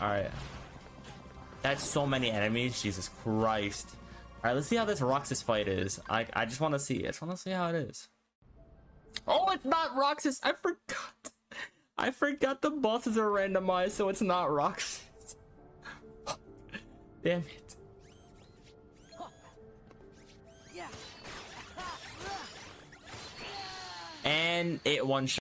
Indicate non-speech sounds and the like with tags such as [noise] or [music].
Alright. That's so many enemies. Jesus Christ. Alright, let's see how this Roxas fight is. I, I just want to see. I just want to see how it is. Oh, it's not Roxas. I forgot. I forgot the bosses are randomized, so it's not Roxas. [laughs] Damn it. And it one shot.